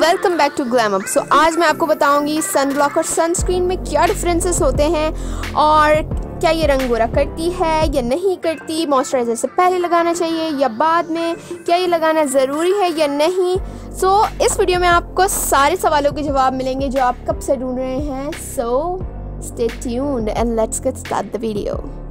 Welcome back to Glam Up so आज मैं आपको बताऊँगी सन ब्लॉक और सनस्क्रीन में क्या डिफरेंसेस होते हैं और क्या ये रंग गोरा करती है या नहीं करती मॉइस्चराइज़र से पहले लगाना चाहिए या बाद में क्या ये लगाना ज़रूरी है या नहीं। सो so, इस वीडियो में आपको सारे सवालों के जवाब मिलेंगे जो आप कब से ढूंढ रहे हैं। So stay tuned and let's get start the video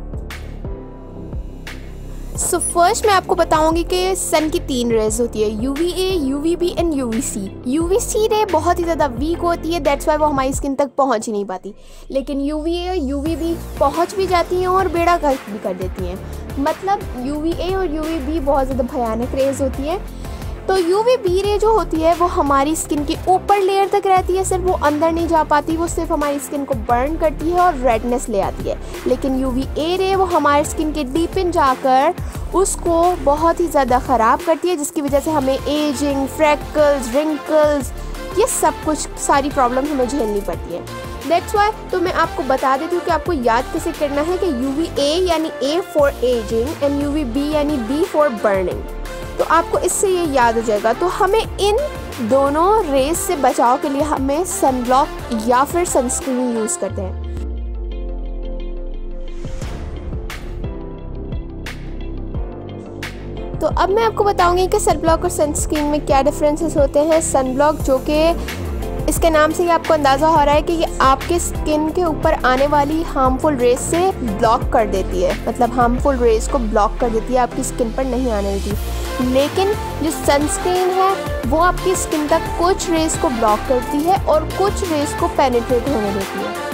so so first मैं आपको बताऊँगी कि सन की तीन रेज होती है U V A U V B and U V C U V C ray बहुत ही ज़्यादा वीक होती है दैट्स वाई वो हमारी स्किन तक पहुँच ही नहीं पाती. लेकिन यू वी ए और यू वी बी पहुँच भी जाती हैं और बेड़ा गर्क भी कर देती हैं. मतलब यू वी ए और यू वी बी बहुत ज़्यादा भयानक रेज होती है. तो यू वी बी रे जो होती है, वो हमारी स्किन के ऊपर लेयर तक रहती है, सिर्फ़ वो अंदर नहीं जा पाती, वो सिर्फ़ हमारी स्किन को बर्न करती है और रेडनेस ले आती है। लेकिन यू वी ए रे वो हमारे स्किन के डीप इन जाकर उसको बहुत ही ज़्यादा ख़राब करती है, जिसकी वजह से हमें एजिंग फ्रैकल्स रिंकल्स ये सब कुछ सारी प्रॉब्लम हमें झेलनी पड़ती है। दैट्स वाई तो मैं आपको बता देती हूँ कि आपको याद कैसे करना है कि यू वी ए यानी A for ageing and U V B यानी बी फॉर बर्निंग तो आपको इससे ये याद हो जाएगा। तो हमें इन दोनों रेस से बचाव के लिए हमें सनब्लॉक या फिर सनस्क्रीन यूज़ करते हैं। तो अब मैं आपको बताऊँगी कि सनब्लॉक और सनस्क्रीन में क्या डिफरेंसेस होते हैं। सन ब्लॉक जो कि इसके नाम से ही आपको अंदाज़ा हो रहा है कि ये आपके स्किन के ऊपर आने वाली हार्मफुल रेस से ब्लॉक कर देती है। मतलब हार्मफुल रेस को ब्लॉक कर देती है, आपकी स्किन पर नहीं आने देती। लेकिन जो सनस्क्रीन है, वो आपकी स्किन तक कुछ रेस को ब्लॉक करती है और कुछ रेस को पेनिट्रेट होने देती है।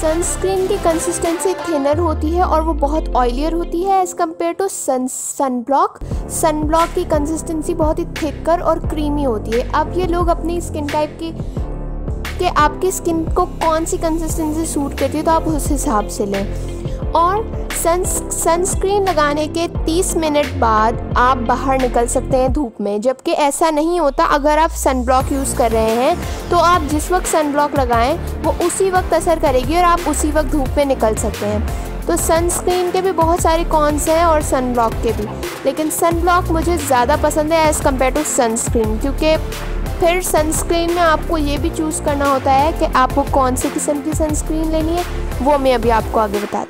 सनस्क्रीन की कंसिस्टेंसी थिनर होती है और वो बहुत ऑयलियर होती है as compared to sun sunblock sunblock की कंसिस्टेंसी बहुत ही थिकर और क्रीमी होती है। अब ये लोग अपनी स्किन टाइप की, कि आपकी स्किन को कौन सी कंसिस्टेंसी सूट करती है तो आप उस हिसाब से लें। और सन सनस्क्रीन लगाने के 30 मिनट बाद आप बाहर निकल सकते हैं धूप में। जबकि ऐसा नहीं होता, अगर आप सन ब्लॉक यूज़ कर रहे हैं तो आप जिस वक्त सन ब्लॉक लगाएँ, वो उसी वक्त असर करेगी और आप उसी वक्त धूप में निकल सकते हैं। तो सनस्क्रीन के भी बहुत सारे कॉन्स हैं और सन ब्लॉक के भी। लेकिन सन ब्लॉक मुझे ज़्यादा पसंद है एज़ कंपेयर टू सनस्क्रीन क्योंकि फिर सनस्क्रीन में आपको ये भी चूज़ करना होता है कि आपको कौन सी किस्म की सनस्क्रीन लेनी है, वो मैं अभी आपको आगे बता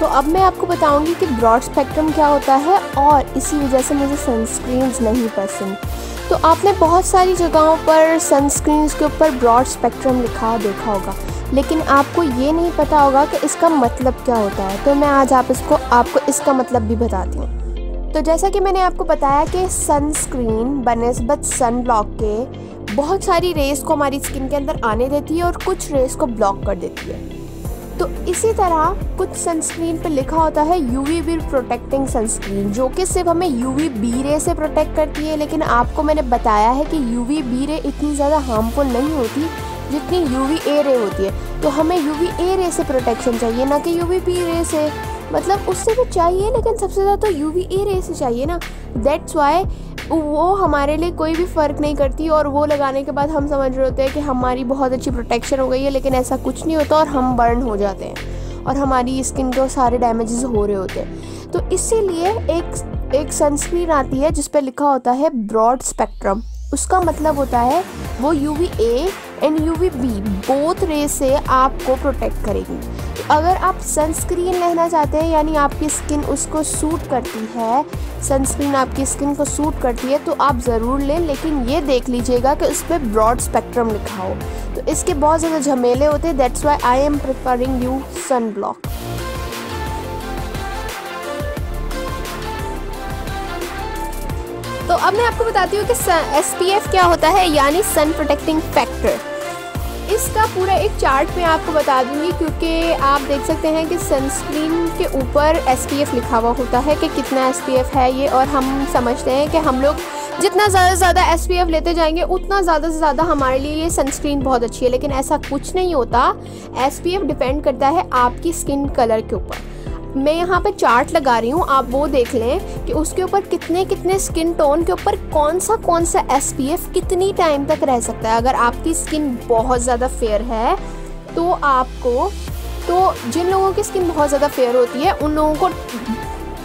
तो अब मैं आपको बताऊँगी कि ब्रॉड स्पेक्ट्रम क्या होता है और इसी वजह से मुझे सनस्क्रीन्स नहीं पसंद। तो आपने बहुत सारी जगहों पर सनस्क्रीन्स के ऊपर ब्रॉड स्पेक्ट्रम लिखा, देखा होगा। लेकिन आपको ये नहीं पता होगा कि इसका मतलब क्या होता है। तो मैं आज आप इसको, आपको इसका मतलब भी बताती हूँ। तो जैसा कि मैंने आपको बताया कि सनस्क्रीन बनस्बत सन ब्लॉक के बहुत सारी रेस को हमारी स्किन के अंदर आने देती है और कुछ रेस को ब्लॉक कर देती है। तो इसी तरह कुछ सनस्क्रीन पे लिखा होता है यूवी बी प्रोटेक्टिंग सनस्क्रीन जो कि सिर्फ़ हमें यूवी बी रे से प्रोटेक्ट करती है, लेकिन आपको मैंने बताया है कि यूवी बी रे इतनी ज़्यादा हार्मफुल नहीं होती, जितनी यूवी ए रे होती है। तो हमें यूवी ए रे से प्रोटेक्शन चाहिए, ना कि यूवी बी रे से। मतलब उससे भी चाहिए, लेकिन सबसे ज़्यादा तो यूवी ए रे से चाहिए ना। दैट्स वाई वो हमारे लिए कोई भी फ़र्क नहीं करती और वो लगाने के बाद हम समझ रहे होते हैं कि हमारी बहुत अच्छी प्रोटेक्शन हो गई है, लेकिन ऐसा कुछ नहीं होता और हम बर्न हो जाते हैं और हमारी स्किन को सारे डैमेजेस हो रहे होते हैं। तो इसीलिए एक एक सनस्क्रीन आती है जिस पर लिखा होता है ब्रॉड स्पेक्ट्रम उसका मतलब होता है वो U V A and U V B both ray से आपको प्रोटेक्ट करेगी। अगर आप सनस्क्रीन लेना चाहते हैं, यानी आपकी स्किन उसको सूट करती है सनस्क्रीन आपकी स्किन को सूट करती है तो आप ज़रूर लें, लेकिन ये देख लीजिएगा कि उस पर ब्रॉड स्पेक्ट्रम लिखा हो। तो इसके बहुत ज़्यादा झमेले होते हैं that's why I am preferring you sunblock तो अब मैं आपको बताती हूँ कि एस पी एफ़ क्या होता है, यानी सन प्रोटेक्टिंग फैक्टर इसका पूरा एक चार्ट मैं आपको बता दूँगी, क्योंकि आप देख सकते हैं कि सनस्क्रीन के ऊपर एस पी एफ़ लिखा हुआ होता है कि कितना एस पी एफ़ है ये, और हम समझते हैं कि हम लोग जितना ज़्यादा से ज़्यादा एस पी एफ़ लेते जाएँगे, उतना ज़्यादा से ज़्यादा हमारे लिए ये सनस्क्रीन बहुत अच्छी है। लेकिन ऐसा कुछ नहीं होता। एस पी एफ़ डिपेंड करता है आपकी स्किन कलर के ऊपर। मैं यहाँ पे चार्ट लगा रही हूँ, आप वो देख लें कि उसके ऊपर कितने कितने स्किन टोन के ऊपर कौन सा कौन सा एसपीएफ कितनी टाइम तक रह सकता है। अगर आपकी स्किन बहुत ज़्यादा फेयर है तो आपको तो जिन लोगों की स्किन बहुत ज़्यादा फेयर होती है, उन लोगों को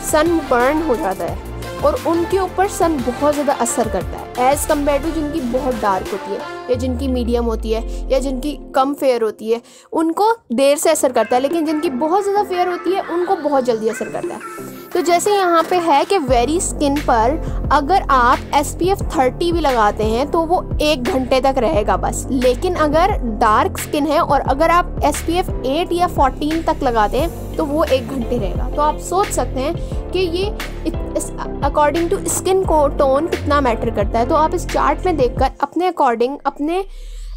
सन बर्न हो जाता है और उनके ऊपर सन बहुत ज़्यादा असर करता है एज़ कंपेयर टू जिनकी बहुत डार्क होती है। या जिनकी मीडियम होती है, या जिनकी कम फेयर होती है, उनको देर से असर करता है, लेकिन जिनकी बहुत ज़्यादा फेयर होती है, उनको बहुत जल्दी असर करता है। तो जैसे यहाँ पे है कि वेरी स्किन पर अगर आप एस पी एफ़ थर्टी भी लगाते हैं तो वो एक घंटे तक रहेगा बस। लेकिन अगर डार्क स्किन है और अगर आप एस पी एफ़ एट या फोर्टीन तक लगाते हैं तो वो एक घंटे रहेगा। तो आप सोच सकते हैं कि ये अकॉर्डिंग टू स्किन को टोन कितना मैटर करता है। तो आप इस चार्ट में देखकर अपने अकॉर्डिंग अपने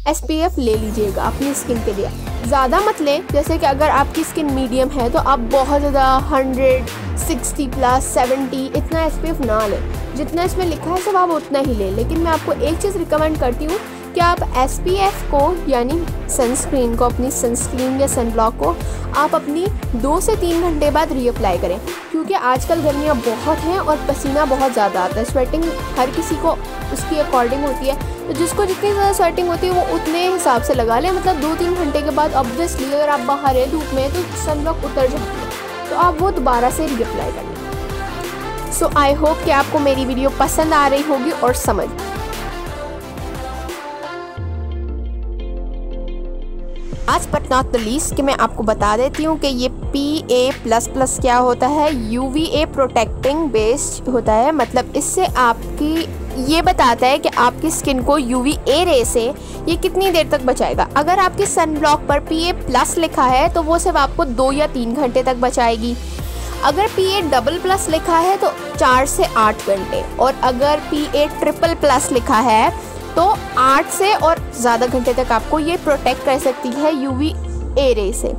एस पी एफ़ ले लीजिएगा, अपनी स्किन के लिए। ज़्यादा मत लें, जैसे कि अगर आपकी स्किन मीडियम है तो आप बहुत ज़्यादा हंड्रेड सिक्सटी प्लस सेवेंटी इतना एस पी एफ़ ना लें। जितना इसमें लिखा है, सब आप उतना ही लें। लेकिन मैं आपको एक चीज़ रिकमेंड करती हूँ कि आप एसपीएफ को, यानी सनस्क्रीन को, अपनी सनस्क्रीन या सन ब्लॉक को, आप अपनी दो से तीन घंटे बाद रीअप्लाई करें। क्योंकि आजकल गर्मियाँ बहुत हैं और पसीना बहुत ज़्यादा आता है। स्वेटिंग हर किसी को उसकी अकॉर्डिंग होती है। तो जिसको जितनी ज़्यादा स्वेटिंग होती है, वो उतने हिसाब से लगा लें। मतलब दो तीन घंटे के बाद ऑब्वियसली अगर आप बाहर हैं धूप में तो सन ब्लॉक उतर जाती है। तो आप वो दोबारा से रीअप्लाई कर सो आई होप कि आपको मेरी वीडियो पसंद आ रही होगी और समझ नॉट द लीस्ट कि मैं आपको बता देती हूँ कि ये पी ए प्लस प्लस क्या होता है? U V A protecting based होता है। मतलब इससे आपकी, ये बताता है कि आपकी स्किन को यू वी ए रे से ये कितनी देर तक बचाएगा। अगर आपके सन ब्लॉक पर पी ए प्लस लिखा है तो वो सिर्फ़ आपको दो या तीन घंटे तक बचाएगी। अगर पी ए डबल प्लस लिखा है तो चार से आठ घंटे। और अगर पी ए ट्रिपल प्लस लिखा है तो आठ से और ज़्यादा घंटे तक आपको ये प्रोटेक्ट कर सकती है यू वी ए रे से।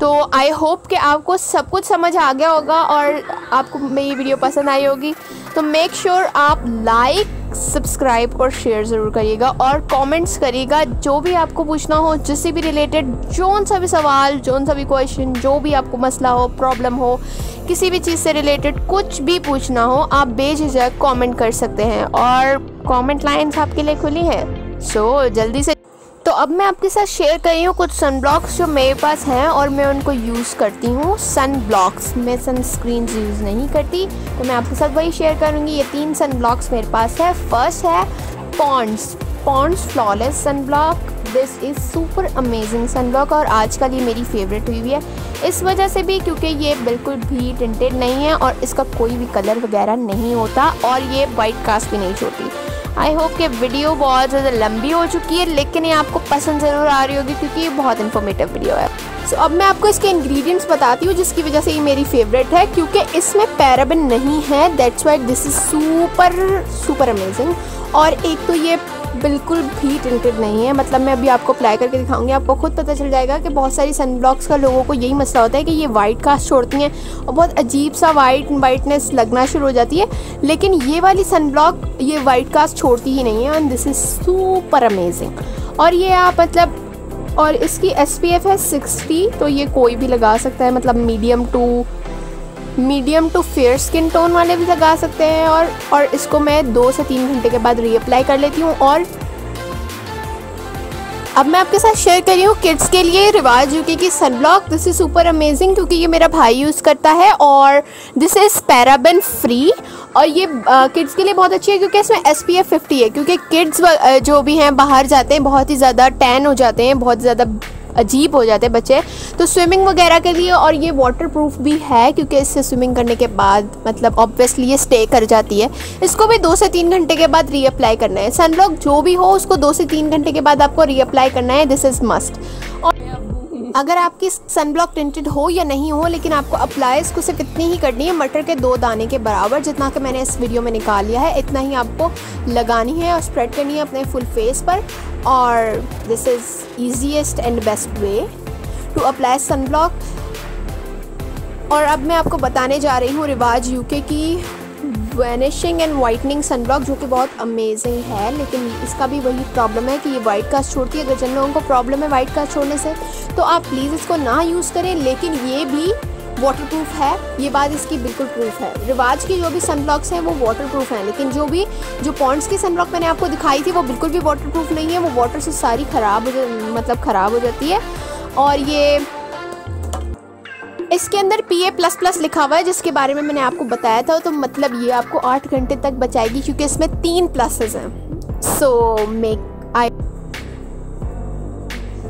तो आई होप कि आपको सब कुछ समझ आ गया होगा और आपको मेरी वीडियो पसंद आई होगी। तो मेक श्योर sure आप लाइक सब्सक्राइब और शेयर ज़रूर करिएगा और कमेंट्स करिएगा जो भी आपको पूछना हो जिससे भी रिलेटेड जौन सा भी सवाल जौन सा भी क्वेश्चन जो भी आपको मसला हो प्रॉब्लम हो किसी भी चीज़ से रिलेटेड कुछ भी पूछना हो आप बेझिझक कमेंट कर सकते हैं और कमेंट लाइंस आपके लिए खुली हैं। सो so, जल्दी से अब मैं आपके साथ शेयर कर रही हूँ कुछ सन ब्लॉक्स जो मेरे पास हैं और मैं उनको यूज़ करती हूँ। सन ब्लॉक्स मैं सनस्क्रीन यूज़ नहीं करती तो मैं आपके साथ वही शेयर करूँगी। ये तीन सन ब्लॉक्स मेरे पास है। फ़र्स्ट है Pond's Pond's flawless sunblock this is super amazing sunblock और आजकल ये मेरी फेवरेट हुई हुई है। इस वजह से भी क्योंकि ये बिल्कुल भी टिंटेड नहीं है और इसका कोई भी कलर वगैरह नहीं होता और ये वाइट कास्ट भी नहीं छोड़ती। आई होप कि वीडियो बहुत ज़्यादा लंबी हो चुकी है लेकिन ये आपको पसंद ज़रूर आ रही होगी क्योंकि ये बहुत इन्फॉर्मेटिव वीडियो है। सो so, अब मैं आपको इसके इंग्रेडिएंट्स बताती हूँ जिसकी वजह से ये मेरी फेवरेट है क्योंकि इसमें पैराबिन नहीं है that's why this is super super amazing और एक तो ये बिल्कुल भी टिल्टेड नहीं है। मतलब मैं अभी आपको अप्लाई करके दिखाऊँगी, आपको खुद पता चल जाएगा कि बहुत सारी सन ब्लॉक्स का लोगों को यही मसला होता है कि ये वाइट कास्ट छोड़ती हैं और बहुत अजीब सा वाइट वाइटनेस लगना शुरू हो जाती है। लेकिन ये वाली सन ब्लॉक ये वाइट कास्ट छोड़ती ही नहीं है and this is super amazing और ये आप मतलब और इसकी एस पी एफ़ है सिक्सटी तो ये कोई भी लगा सकता है मतलब medium to medium to fair skin tone वाले भी लगा सकते हैं और और इसको मैं दो से तीन घंटे के बाद रीअप्लाई कर लेती हूँ और अब मैं आपके साथ शेयर कर रही हूँ किड्स के लिए रिवाज यूके की sunblock this is super amazing क्योंकि ये मेरा भाई यूज़ करता है और दिस इज़ पैराबन फ्री और ये किड्स के लिए बहुत अच्छी है क्योंकि इसमें एस पी एफ़ फिफ्टी है क्योंकि किड्स जो भी हैं, बाहर जाते हैं, बहुत ही ज़्यादा टैन हो जाते हैं, बहुत ज़्यादा अजीब हो जाते हैं बच्चे। तो स्विमिंग वगैरह के लिए और ये वाटर प्रूफ भी है, क्योंकि इससे स्विमिंग करने के बाद मतलब ऑब्वियसली ये स्टे कर जाती है। इसको भी दो से तीन घंटे के बाद रीअप्लाई करना है। सनब्लॉक जो भी हो, उसको दो से तीन घंटे के बाद आपको रीअप्लाई करना है। दिस इज़ मस्ट और अगर आपकी सन ब्लॉक टिंटेड हो या नहीं हो, लेकिन आपको अप्लाई इसको सिर्फ़ इतनी ही करनी है, मटर के दो दाने के बराबर, जितना कि मैंने इस वीडियो में निकाल लिया है। इतना ही आपको लगानी है और स्प्रेड करनी है अपने फुल फेस पर। और this is easiest and best way to apply sunblock और अब मैं आपको बताने जा रही हूँ रिवाज यूके की वैनिशिंग एंड वाइटनिंग सनब्लॉक जो कि बहुत अमेजिंग है, लेकिन इसका भी वही प्रॉब्लम है कि ये वाइट कास्ट छोड़ती है। अगर जिन लोगों को प्रॉब्लम है वाइट कास्ट छोड़ने से तो आप प्लीज़ इसको ना यूज़ करें, लेकिन ये भी वाटर प्रूफ है। ये बात इसकी बिल्कुल प्रूफ है। रिवाज की जो भी सनब्लॉक्स हैं, वो वाटर प्रूफ हैं, लेकिन जो भी, जो पॉन्ड्स की सनब्लॉक मैंने आपको दिखाई थी, वो बिल्कुल भी वाटर प्रूफ नहीं है। वो वाटर से सारी ख़राब हो मतलब ख़राब हो जाती है। और ये इसके अंदर पी ए प्लस प्लस लिखा हुआ है, जिसके बारे में मैंने आपको बताया था तो मतलब ये आपको आठ घंटे तक बचाएगी, क्योंकि इसमें तीन प्लसेस हैं। So make I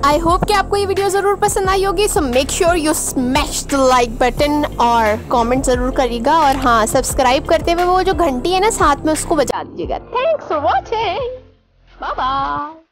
I hope कि आपको ये वीडियो ज़रूर पसंद आई होगी so make sure you smash the like button और कमेंट ज़रूर करिएगा, और हाँ सब्सक्राइब करते हुए वो जो घंटी है ना, साथ में उसको बजा दीजिएगा। Thanks for watching bye